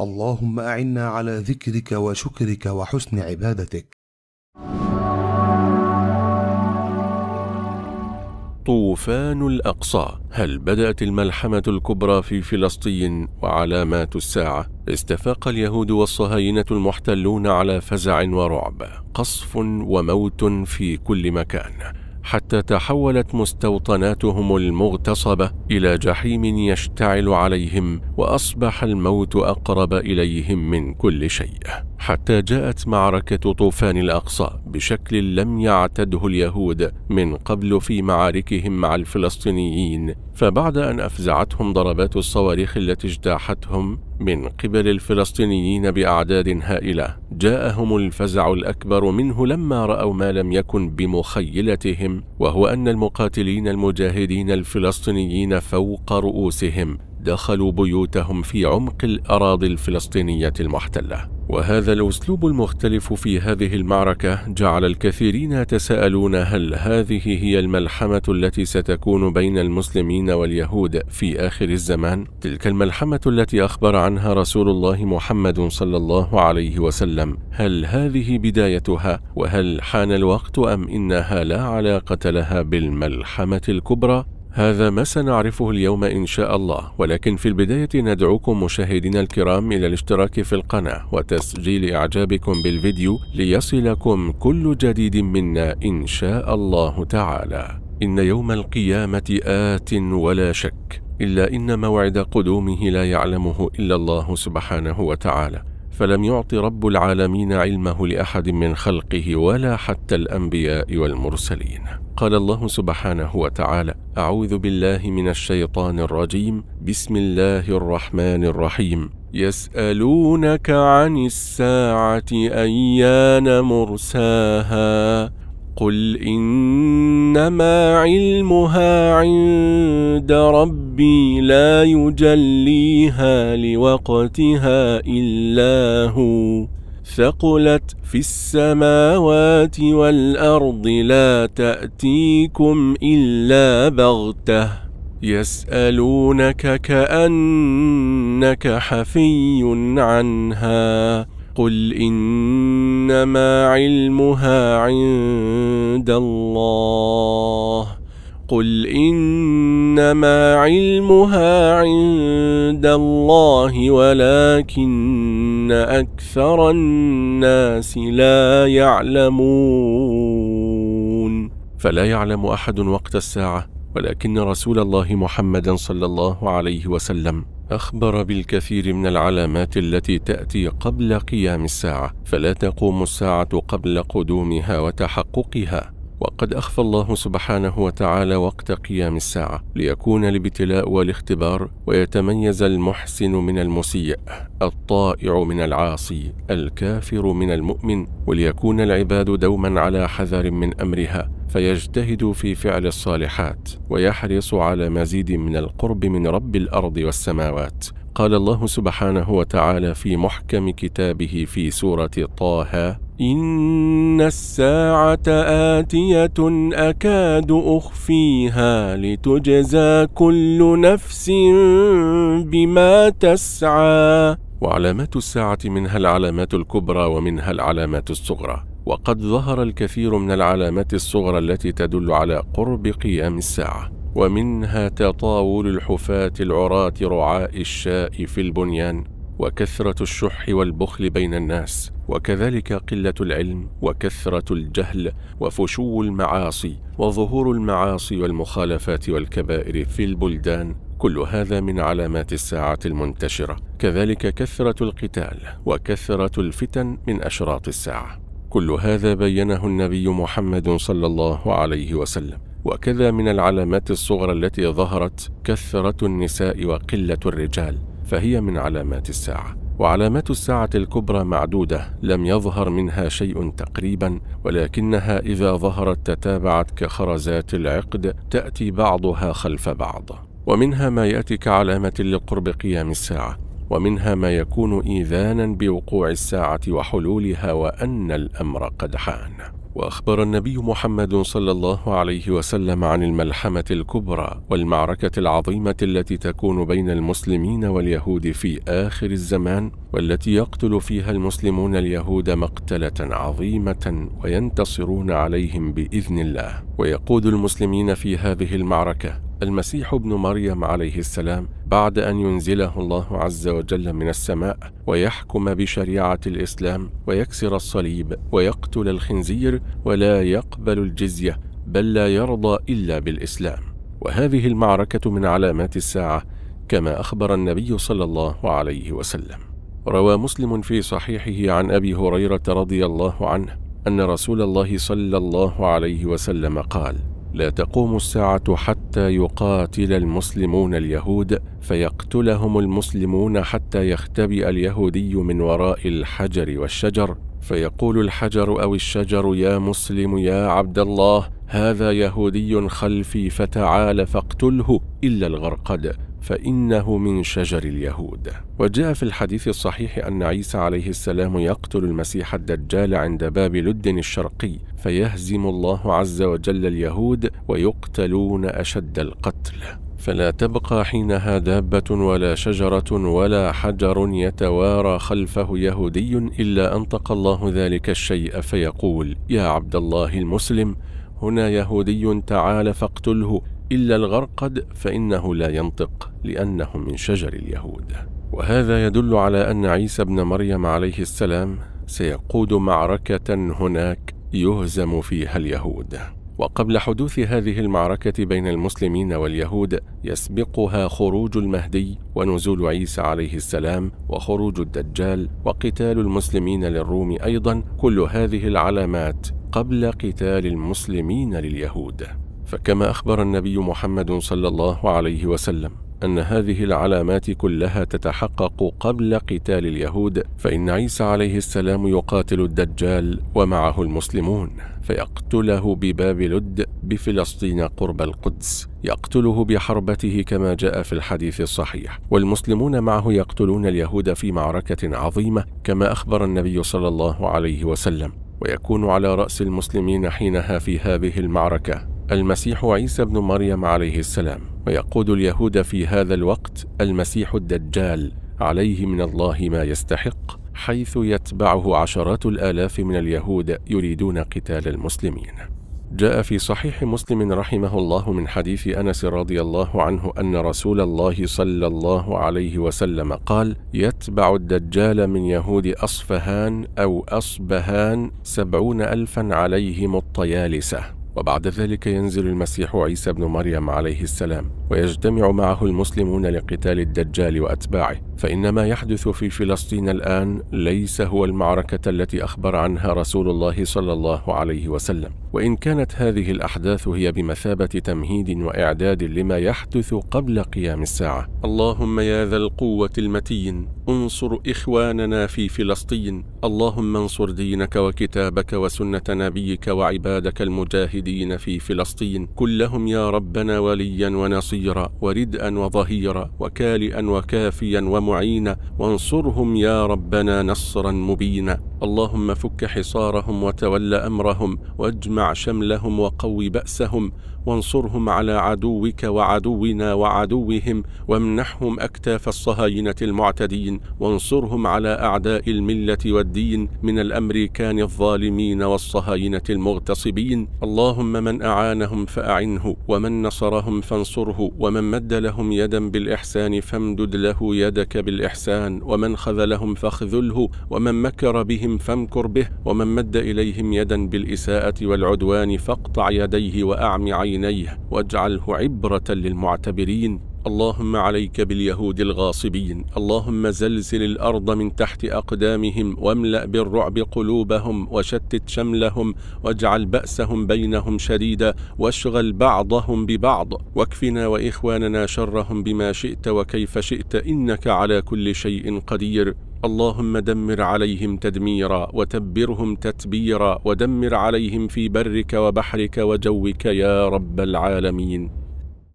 اللهم أعنا على ذكرك وشكرك وحسن عبادتك. طوفان الأقصى. هل بدأت الملحمة الكبرى في فلسطين وعلامات الساعة؟ استفاق اليهود والصهاينة المحتلون على فزع ورعب. قصف وموت في كل مكان. حتى تحولت مستوطناتهم المغتصبة إلى جحيم يشتعل عليهم وأصبح الموت أقرب إليهم من كل شيء. حتى جاءت معركة طوفان الأقصى بشكل لم يعتده اليهود من قبل في معاركهم مع الفلسطينيين فبعد أن أفزعتهم ضربات الصواريخ التي اجتاحتهم من قبل الفلسطينيين بأعداد هائلة جاءهم الفزع الأكبر منه لما رأوا ما لم يكن بمخيلتهم وهو أن المقاتلين المجاهدين الفلسطينيين فوق رؤوسهم دخلوا بيوتهم في عمق الأراضي الفلسطينية المحتلة. وهذا الأسلوب المختلف في هذه المعركة جعل الكثيرين يتساءلون هل هذه هي الملحمة التي ستكون بين المسلمين واليهود في آخر الزمان؟ تلك الملحمة التي أخبر عنها رسول الله محمد صلى الله عليه وسلم. هل هذه بدايتها؟ وهل حان الوقت أم إنها لا علاقة لها بالملحمة الكبرى؟ هذا ما سنعرفه اليوم إن شاء الله ولكن في البداية ندعوكم مشاهدينا الكرام إلى الاشتراك في القناة وتسجيل إعجابكم بالفيديو ليصلكم كل جديد منا إن شاء الله تعالى. إن يوم القيامة آت ولا شك إلا إن موعد قدومه لا يعلمه إلا الله سبحانه وتعالى. فلم يعط رب العالمين علمه لأحد من خلقه ولا حتى الأنبياء والمرسلين. قال الله سبحانه وتعالى أعوذ بالله من الشيطان الرجيم. بسم الله الرحمن الرحيم. يسألونك عن الساعة أيان مرساها؟ قل انما علمها عند ربي لا يجليها لوقتها الا هو ثقلت في السماوات والارض لا تاتيكم الا بغته يسالونك كانك حفي عنها قل انما علمها عند الله قل انما علمها عند الله ولكن أكثر الناس لا يعلمون. فلا يعلم احد وقت الساعة. ولكن رسول الله محمدا صلى الله عليه وسلم أخبر بالكثير من العلامات التي تأتي قبل قيام الساعة، فلا تقوم الساعة قبل قدومها وتحققها، وقد أخفى الله سبحانه وتعالى وقت قيام الساعة ليكون الابتلاء والاختبار ويتميز المحسن من المسيء الطائع من العاصي الكافر من المؤمن وليكون العباد دوما على حذر من أمرها. فيجتهد في فعل الصالحات ويحرص على مزيد من القرب من رب الأرض والسماوات. قال الله سبحانه وتعالى في محكم كتابه في سورة طه إن الساعة آتية أكاد أخفيها لتجزى كل نفس بما تسعى. وعلامات الساعة منها العلامات الكبرى ومنها العلامات الصغرى. وقد ظهر الكثير من العلامات الصغرى التي تدل على قرب قيام الساعة ومنها تطاول الحفاة العراة رعاء الشاء في البنيان وكثرة الشح والبخل بين الناس وكذلك قلة العلم وكثرة الجهل وفشو المعاصي وظهور المعاصي والمخالفات والكبائر في البلدان كل هذا من علامات الساعة المنتشرة. كذلك كثرة القتال وكثرة الفتن من أشراط الساعة. كل هذا بينه النبي محمد صلى الله عليه وسلم. وكذا من العلامات الصغرى التي ظهرت كثرة النساء وقلة الرجال فهي من علامات الساعة. وعلامات الساعة الكبرى معدودة لم يظهر منها شيء تقريبا ولكنها إذا ظهرت تتابعت كخرزات العقد تأتي بعضها خلف بعض. ومنها ما يأتي كعلامة لقرب قيام الساعة. ومنها ما يكون إيذانا بوقوع الساعة وحلولها وأن الأمر قد حان. وأخبر النبي محمد صلى الله عليه وسلم عن الملحمة الكبرى والمعركة العظيمة التي تكون بين المسلمين واليهود في آخر الزمان والتي يقتل فيها المسلمون اليهود مقتلة عظيمة وينتصرون عليهم بإذن الله. ويقود المسلمين في هذه المعركة المسيح ابن مريم عليه السلام بعد أن ينزله الله عز وجل من السماء ويحكم بشريعة الإسلام ويكسر الصليب ويقتل الخنزير ولا يقبل الجزية بل لا يرضى إلا بالإسلام. وهذه المعركة من علامات الساعة كما أخبر النبي صلى الله عليه وسلم. روى مسلم في صحيحه عن أبي هريرة رضي الله عنه أن رسول الله صلى الله عليه وسلم قال لا تقوم الساعة حتى يقاتل المسلمون اليهود فيقتلهم المسلمون حتى يختبئ اليهودي من وراء الحجر والشجر. فيقول الحجر أو الشجر يا مسلم يا عبد الله هذا يهودي خلفي فتعال فاقتله إلا الغرقد. فإنه من شجر اليهود. وجاء في الحديث الصحيح أن عيسى عليه السلام يقتل المسيح الدجال عند باب لد الشرقي فيهزم الله عز وجل اليهود ويقتلون أشد القتل. فلا تبقى حينها دابة ولا شجرة ولا حجر يتوارى خلفه يهودي إلا انطق الله ذلك الشيء فيقول يا عبد الله المسلم هنا يهودي تعال فاقتله. إلا الغرقد فإنه لا ينطق لأنه من شجر اليهود. وهذا يدل على أن عيسى ابن مريم عليه السلام سيقود معركة هناك يهزم فيها اليهود. وقبل حدوث هذه المعركة بين المسلمين واليهود يسبقها خروج المهدي ونزول عيسى عليه السلام وخروج الدجال وقتال المسلمين للروم أيضا. كل هذه العلامات قبل قتال المسلمين لليهود. فكما أخبر النبي محمد صلى الله عليه وسلم أن هذه العلامات كلها تتحقق قبل قتال اليهود فإن عيسى عليه السلام يقاتل الدجال ومعه المسلمون فيقتله بباب لد بفلسطين قرب القدس يقتله بحربته كما جاء في الحديث الصحيح والمسلمون معه يقتلون اليهود في معركة عظيمة كما أخبر النبي صلى الله عليه وسلم ويكون على رأس المسلمين حينها في هذه المعركة. المسيح عيسى بن مريم عليه السلام ويقود اليهود في هذا الوقت المسيح الدجال عليه من الله ما يستحق حيث يتبعه عشرات الآلاف من اليهود يريدون قتال المسلمين. جاء في صحيح مسلم رحمه الله من حديث أنس رضي الله عنه أن رسول الله صلى الله عليه وسلم قال يتبع الدجال من يهود أصفهان أو أصبهان سبعون الفا عليهم الطيالسة. وبعد ذلك ينزل المسيح عيسى بن مريم عليه السلام ويجتمع معه المسلمون لقتال الدجال وأتباعه. فان ما يحدث في فلسطين الآن ليس هو المعركة التي أخبر عنها رسول الله صلى الله عليه وسلم. وإن كانت هذه الأحداث هي بمثابة تمهيد وإعداد لما يحدث قبل قيام الساعة. اللهم يا ذا القوة المتين انصر إخواننا في فلسطين. اللهم انصر دينك وكتابك وسنة نبيك وعبادك المجاهدين في فلسطين. كلهم يا ربنا وليا ونصيرا وردءا وظهيرا وكالئا وكافيا ومعينا وانصرهم يا ربنا نصرا مبينا. اللهم فك حصارهم وتول أمرهم وأجمع شملهم وقو بأسهم وانصرهم على عدوك وعدونا وعدوهم وامنحهم أكتاف الصهاينة المعتدين وانصرهم على أعداء الملة والدين من الأمريكان الظالمين والصهاينة المغتصبين. اللهم من أعانهم فأعنه ومن نصرهم فانصره ومن مد لهم يدا بالإحسان فامدد له يدك بالإحسان ومن خذلهم فاخذله ومن مكر بهم فامكر به ومن مد إليهم يدا بالإساءة والعدوان فاقطع يديه وأعم عينيه واجعله عبرة للمعتبرين. اللهم عليك باليهود الغاصبين اللهم زلزل الأرض من تحت أقدامهم واملأ بالرعب قلوبهم وشتت شملهم واجعل بأسهم بينهم شديدا واشغل بعضهم ببعض. واكفنا وإخواننا شرهم بما شئت وكيف شئت إنك على كل شيء قدير. اللهم دمر عليهم تدميرا وتبرهم تتبيرا ودمر عليهم في برك وبحرك وجوك يا رب العالمين.